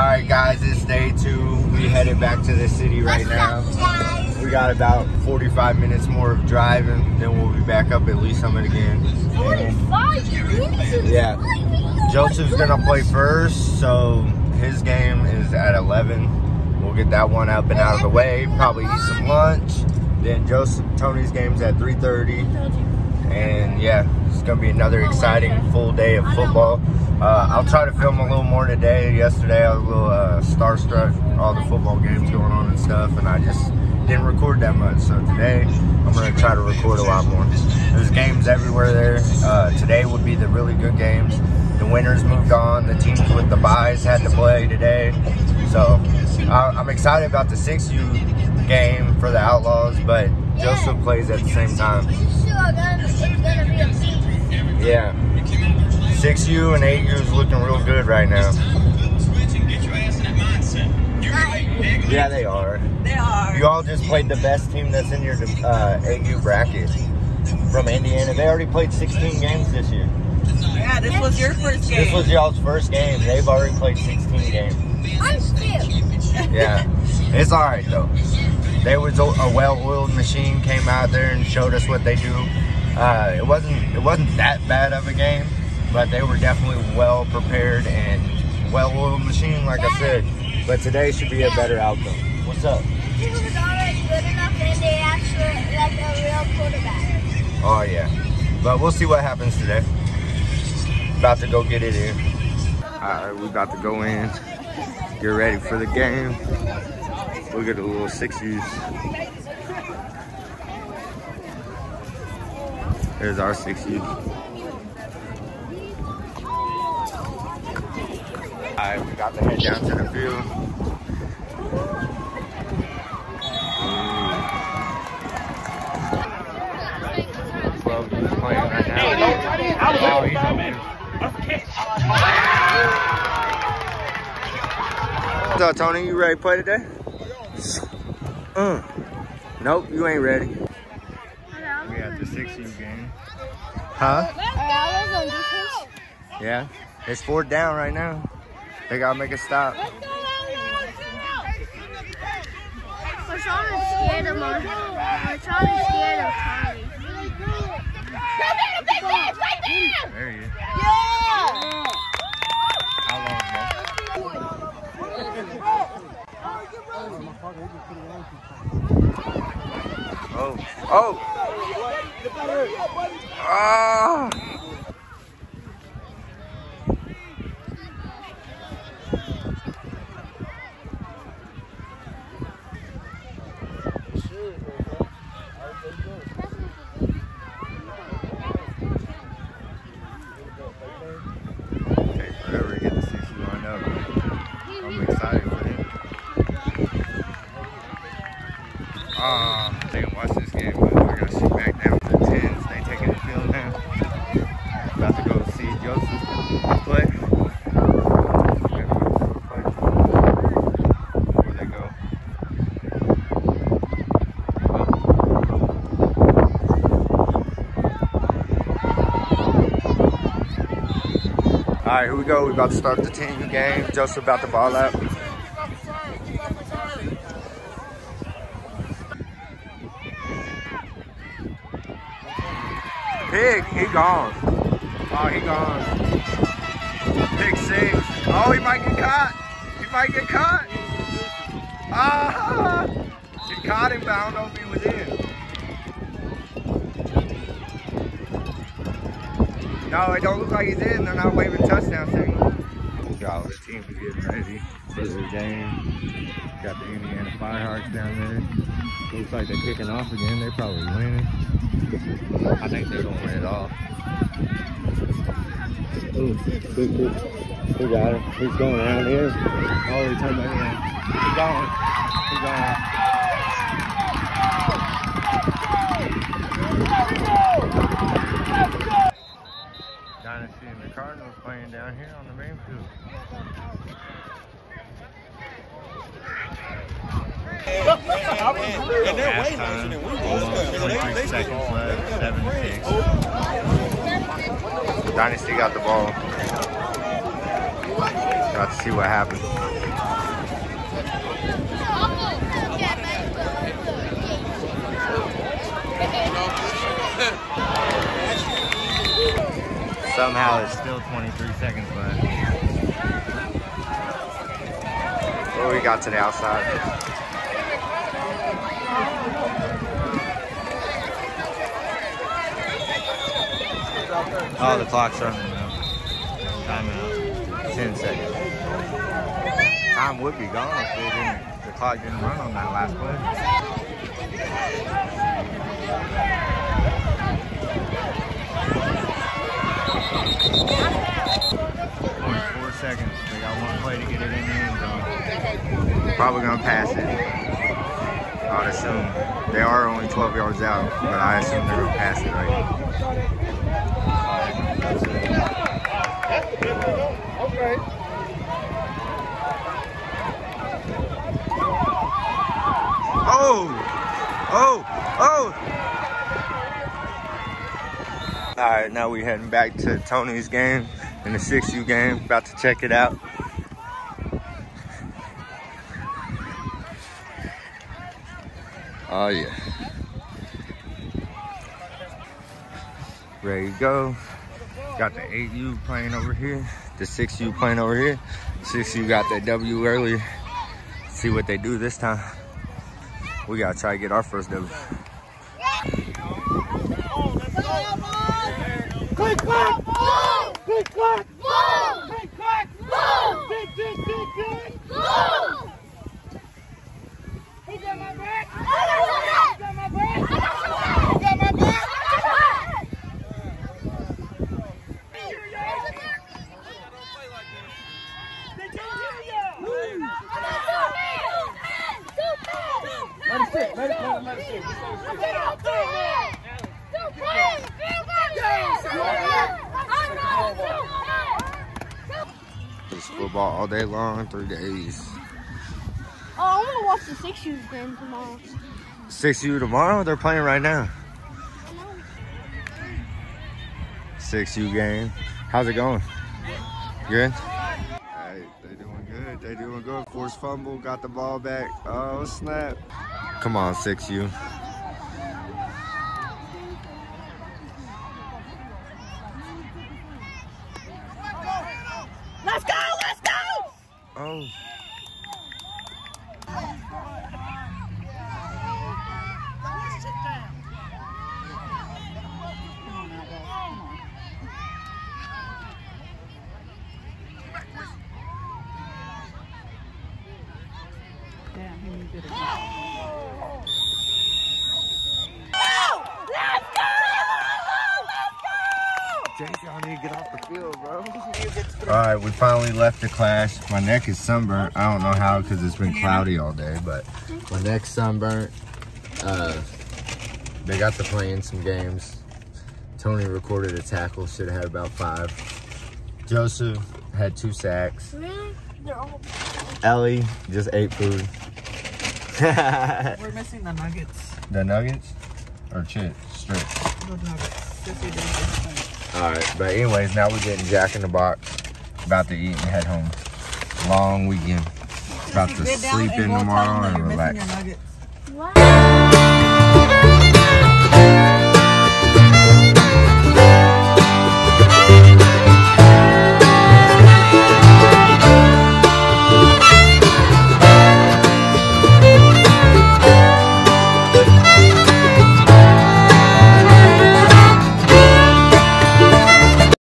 right, guys, it's day two. We headed back to the city right now. We got about 45 minutes more of driving, then we'll be back up at Lee Summit again. 45 minutes? Yeah. Joseph's gonna play first, so his game is at 11. We'll get that one up and out of the way. Probably eat some lunch. Then Joseph Tony's game's at 3:30, and yeah, it's gonna be another exciting full day of football. Uh, I'll try to film a little more today. Yesterday I was a little uh, starstruck, all the football games going on and stuff, and I just didn't record that much. So today I'm gonna try to record a lot more. There's games everywhere there. Uh, today would be the really good games. The winners moved on. The teams with the buys had to play today. So I, I'm excited about the 6U game for the Outlaws, but Joseph plays at the same time. It's gonna, it's gonna be a beat. Yeah. 6U and 8U is looking real good right now. Yeah, they are. They are. You all just played the best team that's in your uh, 8U bracket from Indiana. They already played 16 games this year. Yeah, this was your first game. This was y'all's first game. They've already played 16 games. I'm still. Yeah, it's all right though. They was a, a well-oiled machine. Came out there and showed us what they do. Uh, it wasn't it wasn't that bad of a game, but they were definitely well prepared and well-oiled machine, like I said. But today should be a better outcome. What's up? He was already good enough and they actually like a real quarterback. Oh yeah, but we'll see what happens today. About to go get it in. All right, we about to go in. Get ready for the game. Look at the little sixties. There's our sixties. All right, we got to head down to the field. Mm. Love is right now. What's up, Tony? You ready to play today? Uh. Nope, you ain't ready. We at the 6U game. Huh? Yeah. It's fourth down right now. They gotta make a stop. Rashawn is scared of my. Rashawn is scared of Tommy. There he is. How long, bro? Oh. Oh. Ah. Take forever to get the 60 lined up. I'm excited for him. Ah, I think I watched this game, but we're gonna sit back down to the 10s. They taking the field now. About to go see Joseph All right, here we go. We're about to start the 10 game. Joseph about to ball up. Pig, he gone. Oh, he gone. Pig six. Oh, he might get caught. He might get caught. Ah, he caught him, but I don't know if he was in. No, it don't look like he's in. They're not waving touchdown signal. Got the team is getting ready for the game. Got the Indiana Firehawks down there. Looks like they're kicking off again. They're probably winning. I think they're gonna win it all. Ooh, good, good. We got him. He's going around here. Oh, he turned back around. He's going. He's going. Dynasty and the Cardinals playing down here on the main field. And they're way nicer than we were. 26 seconds left, 7 6. Dynasty got the ball. Got to see what happens. Somehow it's still 23 seconds left. What we got to the outside? Oh, the clock's running now. Time out. 10 seconds. Time would be gone if didn't, the clock didn't run on that last play. Four seconds. They got one play to get it in the end zone. Probably gonna pass it. I would assume. They are only 12 yards out, but I assume they're gonna pass it right. Oh! Oh! Oh! All right, now we're heading back to Tony's game in the 6U game. About to check it out. Oh yeah. Ready to go. Got the 8U playing over here. The 6U playing over here. 6U got that W earlier. See what they do this time. We gotta try to get our first W. Click, clack! Tick, tick, tick, tick! Who got my back? Who got my back? Who got my back? They can't hear you! Let it sit, let it, let it, let it sit. Get out there! It's football all day long, three days. Oh, I'm gonna watch the six U's game tomorrow. 6U tomorrow? They're playing right now. 6U game. How's it going? Good? Hey, they doing good. They doing good. Force fumble, got the ball back. Oh, snap. Come on, 6U. Let's go! Let's go! Oh. Jason, I need to get off the field, bro. All right, we finally left the Clash. My neck is sunburnt. I don't know how because it's been cloudy all day, but my neck's sunburnt. Uh, they got to playing some games. Tony recorded a tackle, should have had about five. Joseph had two sacks. Really? They're. Ellie just ate food. We're missing the nuggets. the nuggets or chips, strips. The nuggets. Just eat it. All right, but anyways, now we're getting Jack in the Box. About to eat and head home. Long weekend. About to sleep in go tell them tomorrow that and you're missing relax. your nuggets. Wow.